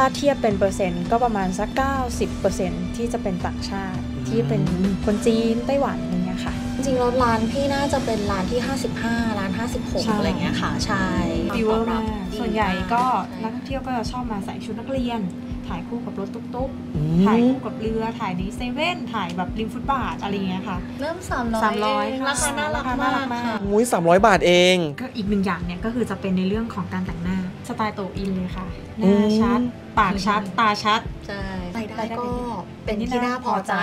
ถ้าเทียบเป็นเปอร์เซ็นต์ก็ประมาณสัก 90%ที่จะเป็นต่างชาติที่เป็นคนจีนไต้หวันอะไรเงี้ยค่ะ จริงๆแล้วร้านพี่น่าจะเป็นร้านที่ 55 ร้านใช่56 อะไรเงี้ยค่ะ ใช่ฟีเวอร์มากดีส่วนใหญ่ก็นัใช่กท่องเที่ยวก็จะชอบมาใส่ชุดนักเรียน ถ่ายคู่กับรถตุ๊กอืๆถ่ายคู่กับเรือ ถ่ายในเซเว่น ถ่ายแบบริมฟุตบาทอะไรเงี้ยค่ะ เริ่ม 300 300เองค่ะราคาน่ารักราคาน่ารักมากมากค่ะอุ้ยสามร้อยบาทเอง ก็อีกหนึ่งอย่างเนี่ยก็คือจะเป็นในเรื่องของการแต่งหน้า สไตล์โตอินเลยค่ะหอืน้ามชัด ปากชัด ตาชัดใช่รายได้รายได้ก็เป็นที่น่าพอใจ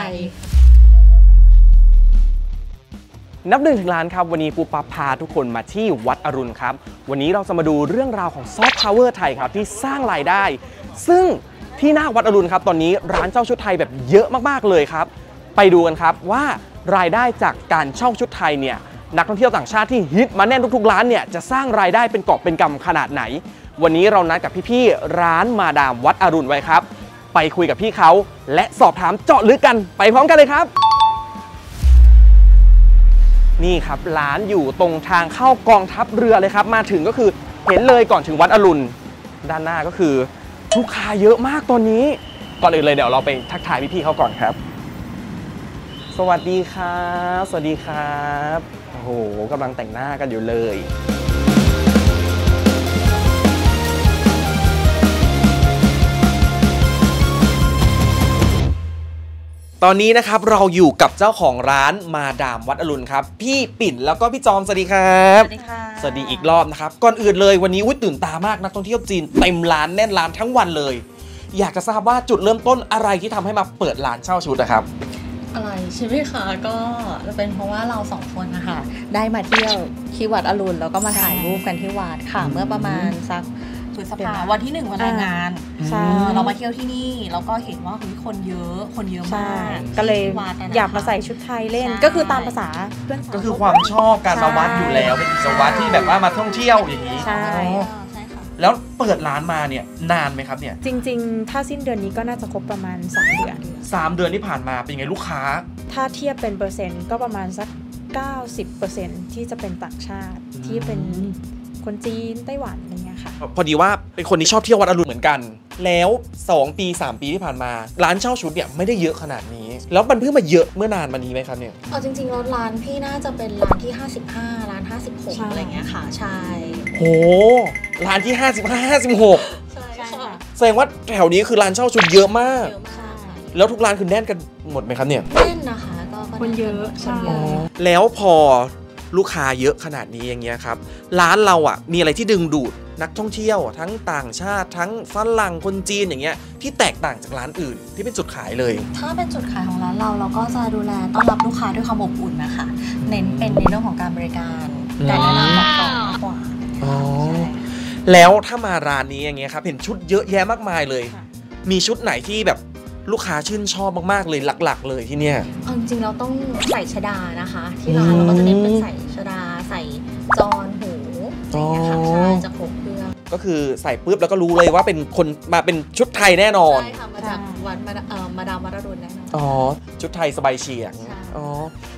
นับหนึ่งถึงล้านครับ วันนี้ปูปั๊บพาทุกคนมาที่วัดอรุณครับ วันนี้เราจะมาดูเรื่องราวของซอฟต์พาวเวอร์ไทยครับ ที่สร้างรายได้ ซึ่งที่หน้าวัดอรุณครับ ตอนนี้ร้านเช่าชุดไทยแบบเยอะมากๆเลยครับ ไปดูกันครับว่ารายได้จากการเช่าชุดไทยเนี่ยนักท่องเที่ยวต่างชาติที่ฮิตมาแน่นทุกๆร้านเนี่ยจะสร้างรายได้เป็นกอบเป็นกำขนาดไหน วันนี้เรานัดกับพี่ๆร้านมาดามวัดอรุณไว้ครับ ไปคุยกับพี่เขาและสอบถามเจาะลึกกันไปพร้อมกันเลยครับ นี่ครับร้านอยู่ตรงทางเข้ากองทัพเรือเลยครับ มาถึงก็คือเห็นเลยก่อนถึงวัดอรุณ ด้านหน้าก็คือลูกค้าเยอะมากตอนนี้ ก่อนอื่นเลยเดี๋ยวเราไปทักทายพี่ๆเขาก่อนครับ สวัสดีครับ สวัสดีครับโอ้โหกำลังแต่งหน้ากันอยู่เลย ตอนนี้นะครับเราอยู่กับเจ้าของร้านมาดามวัดอรุณครับ พี่ปิ่นแล้วก็พี่จอมสวัสดีครับ สวัสดีค่ะ สวัสดีอีกรอบนะครับ ก่อนอื่นเลยวันนี้อุ๊ยตื่นตามากนักท่องเที่ยวจีนเต็มร้านแน่นร้านทั้งวันเลย อยากจะทราบว่าจุดเริ่มต้นอะไรที่ทำให้มาเปิดร้านเช่าชุดนะครับ อะไรใช่ไหมคะก็จะเป็นเพราะว่าเราสองคนนะคะได้มาเที่ยวที่วัดอรุณแล้วก็มาถ่ายรูปกันที่วัดค่ะอืมเมื่อประมาณสัก พฤษเดี๋ยวภานะวันที่หนึ่งวันแรงงานใช่เออเรามาเที่ยวที่นี่แล้วก็เห็นว่าเฮ้ยคนเยอะคนเยอะใช่มากก็เลยที่วัดะนะคะอยากมาใส่ชุดไทยเล่นใช่ก็คือตามภาษาเพื่อนสาวก็คือความชอบการมาวัดอยู่แล้วเป็นกิจวัตรที่แบบว่ามาท่องเที่ยวอย่างนี้ใช่อ๋อใช่ค่ะแล้วเปิดร้านมาเนี่ยนานไหมครับเนี่ย จริง ๆ ถ้าสิ้นเดือนนี้ก็น่าจะครบประมาณ 3 เดือนสามเดือนที่ผ่านมาเป็นยังไงลูกค้า ถ้าเทียบเป็นเปอร์เซ็นต์ก็ประมาณสัก 90%ที่จะเป็นต่างชาติอืมที่เป็นคนจีนไต้หวันอะไรเงี้ยค่ะ พอดีว่าเป็นคนที่ชอบเที่ยววัดอรุณเหมือนกัน แล้ว 2 ปี 3 ปีที่ผ่านมา ร้านเช่าชุดเนี่ยไม่ได้เยอะขนาดนี้ แล้วมันเพิ่งมาเยอะเมื่อนานมานี้ไหมครับเนี่ยเอาจริงๆแล้วร้านพี่น่าจะเป็นร้านที่ 55 ร้าน ใช่ 56 อะไรเงี้ยค่ะ ใช่โหร้านที่ 55 56 ใช่ใช่ค่ะค่ะแสดงว่าแถวนี้คือร้านเช่าชุดเยอะมาก เยอะมากค่ะแล้วทุกร้านคือแน่นกันหมดไหมครับเนี่ยแน่นนะคะ ก็ก็คนเยอะคใช่ นเยอะ แล้วพอลูกค้าเยอะขนาดนี้อย่างเงี้ยครับ ร้านเราอะมีอะไรที่ดึงดูด นักท่องเที่ยว ทั้งต่างชาติทั้งฝรั่งคนจีนอย่างเงี้ยที่แตกต่างจากร้านอื่น ที่เป็นจุดขายเลย ถ้าเป็นจุดขายของร้านเราเราก็จะดูแลต้อนรับลูกค้าด้วยความอบอุ่นนะคะเน้นเป็นในเรื่องของการบริการอืมการแนะนำบอกต่อมากกว่าอ๋อใช่แล้วถ้ามาร้านนี้อย่างเงี้ยครับเห็นชุดเยอะแยะมากมายเลยค่ะมีชุดไหนที่แบบลูกค้าชื่นชอบมากๆเลยหลัก ๆ เลยที่เนี่ยเอาจริงๆเราต้องใส่ชดานะคะ ที่ร้านเราก็จะเน้นเป็นใส่ ก็คือใส่ปุ๊บแล้วก็รู้เลยว่าเป็นคนมาเป็นชุดไทยแน่นอน ใช่ค่ะมาจากวัดมาดาเอ่อมาดามมาราดุนแน่นอน อ๋อ ชุดไทยสบายเฉียงใช่ อ๋อ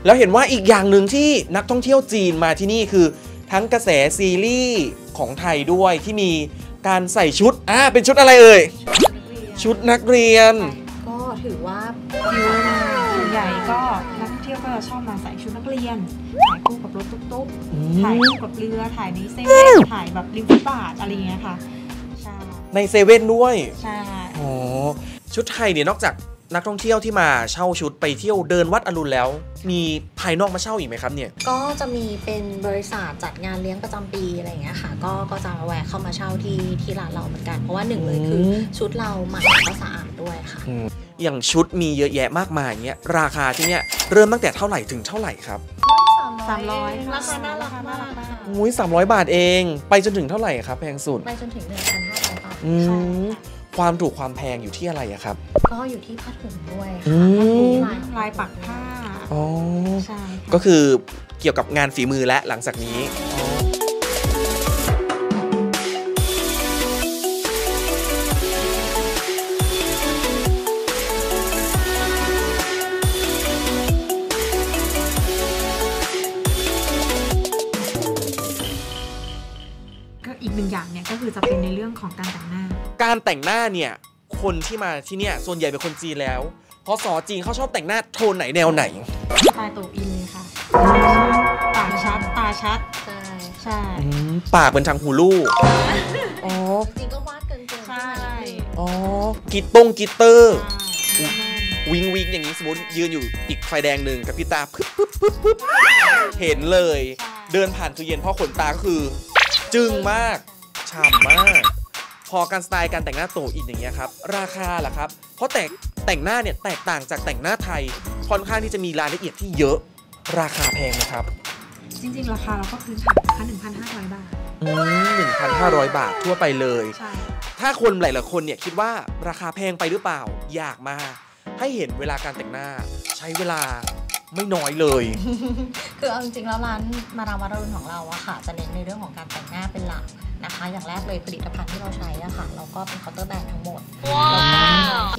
แล้วเห็นว่าอีกอย่างหนึ่งที่นักท่องเที่ยวจีนมาที่นี่คือทั้งกระแสซีรีส์ของไทยด้วยที่มีการใส่ชุด อ่า เป็นชุดอะไรเอ่ย ชุดนักเรียนก็ถื ถ่ายคู่กับเรือถ่ายในเซเว่นถ่ายแบบริมฟุตบาทอะไรเงี้ยค่ะใช่ในเซเว่นด้วยใช่อ๋อชุดไทยเนี่ยนอกจากนักท่องเที่ยวที่มาเช่าชุดไปเที่ยวเดินวัดอรุณแล้ว มีภายนอกมาเช่าอีกไหมครับเนี่ยก็จะมีเป็นบริษัทจัดงานเลี้ยงประจำปีอะไรอย่างเงี้ยค่ะ ก็ก็จะแวะเข้ามาเช่าที่ที่ร้านเราเหมือนกันเพราะว่าหนึ่งเลยคืออืมชุดเราใหม่แล้วก็สะอาดด้วยค่ะอย่างชุดมีเยอะแยะมากมายอย่างเงี้ยราคาที่เนี่ยเริ่มตั้งแต่เท่าไหร่ถึงเท่าไหร่ครับ สามร้อยราคาน่ารักมากราคาน่ารักมากค่ะอุ้ยสามร้อยบาทเอง ไปจนถึงเท่าไหร่ครับ แพงสุด ไปจนถึง 1,500 บาทอืค่ะมความถูกความแพงอยู่ที่อะไรอะครับ ก็อยู่ที่ผ้าถุงด้วยอืค่ะม ผ้าถุงลายปักผ้า อ๋อ ใช่ค่ะ ก็คือเกี่ยวกับงานฝีมือและหลังจากนี้ก็อีกหนึ่งอ เนี่ยก็คือจะเป็นในเรื่องของการแต่งหน้า การแต่งหน้าเนี่ยคนที่มาที่เนี่ยส่วนใหญ่เป็นคนจีนแล้ว เพราะสอจีนเขาชอบแต่งหน้าโทนไหนแนวไหนสไตล์โตอินเลยค่ะ ตาชัด ตาชัด ใช่ใช่ปากเป็นทางหูลู่อ๋อจริงๆก็วาดเกินๆขึ้นใช่มานิดนึงอ๋อกิตตงกิตเตอร์ใช่แน่นวิงวิงอย่างนี้สมมติยืนอยู่อีกไฟแดงหนึ่งกับพี่ตาปึ๊บปึ๊บปึ๊บปึ๊บเห็นเลยใช่เดินผ่านคือเย็นเพราะขนตาก็คือ จึงมาก ฉ่ำมาก พอการสไตล์การแต่งหน้าโตอินอย่างเงี้ยครับ ราคาล่ะครับ เพราะแต่งแต่งหน้าเนี่ยแตกต่างจากแต่งหน้าไทย ค่อนข้างที่จะมีรายละเอียดที่เยอะ ราคาแพงนะครับ จริงๆ ราคาเราก็พื้นฐานราคา1,500 บาท อืม1,500 บาททั่วไปเลย ใช่ ถ้าคนหลายๆคนเนี่ยคิดว่าราคาแพงไปหรือเปล่า อยากมา ให้เห็นเวลาการแต่งหน้า ใช้เวลา ไม่น้อยเลย คือเอาจริงๆแล้วร้านมาดามวัดอรุณของเราอะค่ะ จะเน้นในเรื่องของการแต่งหน้าเป็นหลักนะคะ อย่างแรกเลยผลิตภัณฑ์ที่เราใช้อะค่ะ เราก็เป็นเคาน์เตอร์แบรนด์ทั้งหมดแล้วก็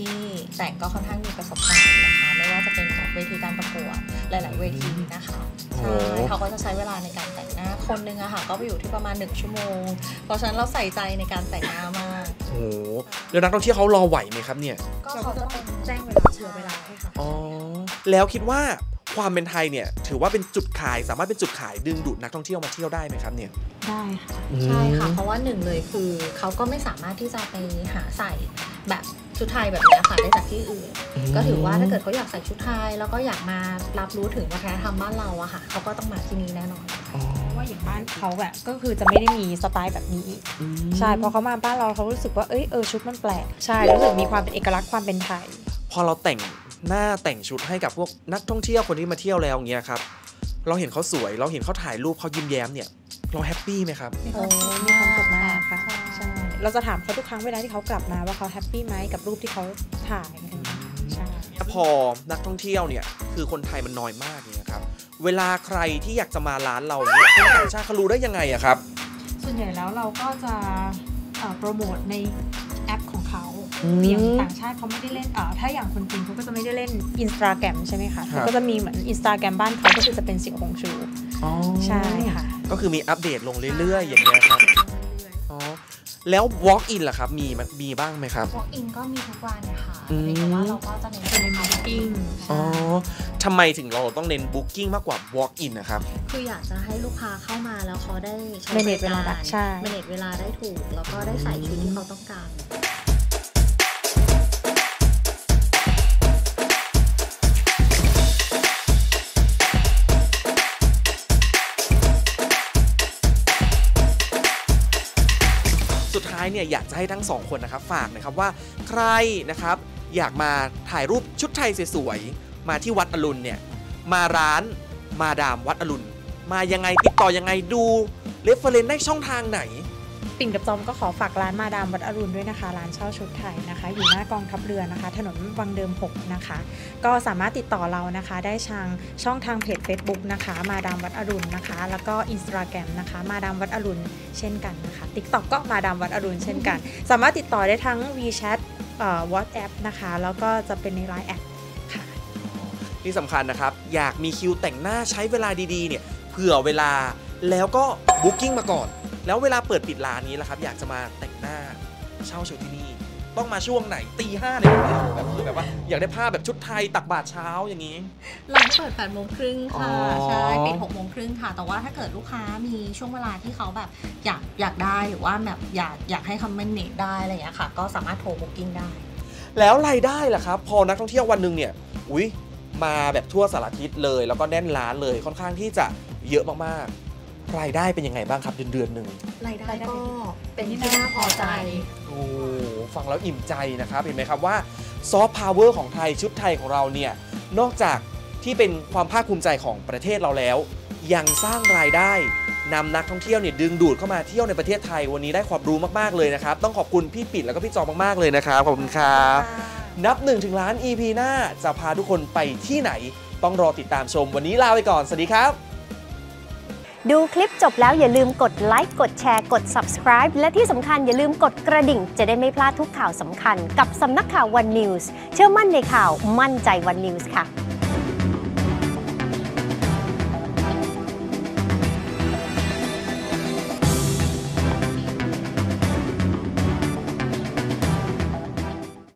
ที่แต่งก็ค่อนข้างมีประสบการณ์นะคะ ไม่ว่าจะเป็นจากเวทีการประกวดหลาย ๆ เวทีนะคะโอ้ใช่เขาก็จะใช้เวลาในการแต่งหน้าคนนึงอะค่ะ ก็ไปอยู่ที่ประมาณ 1 ชั่วโมง เพราะฉะนั้นเราใส่ใจในการแต่งหน้ามากโอ้โหแล้วนักท่องเที่ยวเขารอไหวไหมครับเนี่ย ก็เขาจะเป็นแจ้งเวลาเผื่อเวลาให้ค่ะ อ๋อ แล้วคิดว่า ความเป็นไทยเนี่ยถือว่าเป็นจุดขายสามารถเป็นจุดขายดึงดูดนักท่องเที่ยวมาเที่ยวได้ไหมครับเนี่ยได้ค่ะใช่ค่ะ เพราะว่าหนึ่งเลยคือเขาก็ไม่สามารถที่จะไปหาใส่แบบชุดไทยแบบเนี้ยค่ะได้จากที่อื่น ก็ถือว่าถ้าเกิดเขาอยากใส่ชุดไทย แล้วก็อยากมารับรู้ถึงวัฒนธรรมบ้านเราอะค่ะเขาก็ต้องมาที่นี่แน่นอนอ๋อเพราะว่าอย่างบ้านเขาแบบก็คือจะไม่ได้มีสไตล์แบบนี้อืมใช่พอเขามาบ้านเราเขารู้สึกว่าเอ้ยเออชุดมันแปลกใช่รู้สึกมีความเป็นเอกลักษณ์ความเป็นไทย พอเราแต่งห น้าแต่งชุดให้กับพวกนักท่องเที่ยวคนที่มาเที่ยวแล้วอย่างเงี้ยครับ เราเห็นเขาสวย เราเห็นเขาถ่ายรูปเขายิ้มแย้มเนี่ย เรา happy ไหมครับ มีความสุขมีความสุขมากค่ะใช่เราจะถามเขาทุกครั้งเวลาที่เขากลับมาว่าเขา happy ไหมกับรูปที่เขาถ่ายอะไรอย่างเงี้ยใช่พอนักท่องเที่ยวเนี่ยคือคนไทยมันน้อยมากเนี่ยครับ เวลาใครที่อยากจะมาร้านเราเนี่ยคนต่างชาติเขารู้ได้ยังไงอะครับ ส่วนใหญ่แล้วเราก็จะเอ่อโปรโมทในแอปของเขาอืมอย่างต่างชาติเขาไม่ได้เล่นเอ่อถ้าอย่างคนจีนเขาก็จะไม่ได้เล่นอินสตาแกรมใช่ไหมคะครับเขาก็จะมีเหมือนอินสตาแกรมบ้านเขาก็คือจะเป็นเสี่ยวหงชูใช่ค่ะ ก็คือมีอัปเดตลงเรื่อยๆอย่างเงี้ยครับอ๋อแล้ว walk in ล่ะครับ มีมันมีบ้างไหมครับ walk in ก็มีทุกวันนะคะอืมเพียงแต่ว่าเราก็จะเน้นจะเน้น booking อ๋อทำไมถึงเราต้องเน้น booking มากกว่า walk in นะครับ คืออยากจะให้ลูกค้าเข้ามาแล้วเขาได้ใช้ manage เวลาได้ใช่เมเนจเวลาได้ถูก แล้วก็ได้ใส่ชุดที่เขาต้องการ เนี่ยอยากจะให้ทั้งสองคนนะครับฝากนะครับว่าใครนะครับอยากมาถ่ายรูปชุดไทยสวยๆมาที่วัดอรุณเนี่ยมาร้านมาดามวัดอรุณ มายังไงติดต่อยังไงดู reference ได้ช่องทางไหน ปิ่นกับจอมก็ขอฝากร้านมาดามวัดอรุณด้วยนะคะร้านเช่าชุดไทยนะคะ อยู่หน้ากองทัพเรือนะคะ ถนนวังเดิม 6 นะคะ ก็สามารถติดต่อเรานะคะ ได้ทางช่องทางเพจ Facebook นะคะ มาดามวัดอรุณนะคะ แล้วก็ Instagram นะคะ มาดามวัดอรุณเช่นกันนะคะ TikTok ก็มาดามวัดอรุณเช่นกัน สามารถติดต่อได้ทั้ง WeChat เอ่อ WhatsApp นะคะ แล้วก็จะเป็นใน Line แอดค่ะที่สำคัญนะครับ อยากมีคิวแต่งหน้าใช้เวลาดีๆเนี่ยเผื่อเวลาแล้วก็บุ๊กิ้งมาก่อน แล้วเวลาเปิดปิดร้านนี้แหละครับ อยากจะมาแต่งหน้าเช่าชุดที่นี่ ต้องมาช่วงไหนตีห้าเลยแบบคือแบบว่าอยากได้ผ้าแบบชุดไทยตักบาตรเช้าอย่างนี้ ร้านเปิด8โมงครึ่งค่ะ อ๋อ ใช่ปิด6โมงครึ่งค่ะ แต่ว่าถ้าเกิดลูกค้ามีช่วงเวลาที่เขาแบบอยากอยากได้หรือว่าแบบอยากอยากให้คอมเมนต์ได้อะไรอย่างเงี้ยค่ะ ก็สามารถโทร booking ได้ แล้วรายได้ล่ะครับ พอนักท่องเที่ยววันหนึ่งเนี่ยอุ้ยมาแบบทั่วสารทิศเลย แล้วก็แน่นร้านเลยค่อนข้างที่จะเยอะมากๆ รายได้เป็นยังไงบ้างครับเดือนเดือนๆหนึ่งรายได้รายได้ก็เป็นที่น่าพอใจ โอ้ฟังแล้วอิ่มใจนะครับ เห็นไหมครับว่าซอฟต์พาวเวอร์ของไทยชุดไทยของเราเนี่ยนอกจากที่เป็นความภาคภูมิใจของประเทศเราแล้ว ยังสร้างรายได้นำนักท่องเที่ยวเนี่ยดึงดูดเข้ามาเที่ยวในประเทศไทยวันนี้ได้ความรู้มากๆเลยนะครับ ต้องขอบคุณพี่ปิดแล้วก็พี่จอมมากๆเลยนะครับขอบคุณครับนับหนึ่งถึงล้าน EP หน้าจะพาทุกคนไปที่ไหน ต้องรอติดตามชมวันนี้ลาไปก่อน สวัสดีครับ ดูคลิปจบแล้วอย่าลืมกดไลค์กดแชร์กด subscribe และที่สำคัญอย่าลืมกดกระดิ่ง จะได้ไม่พลาดทุกข่าวสำคัญ กับสำนักข่าววันนิวส์เชื่อมั่นในข่าวมั่นใจวันนิวส์ค่ะ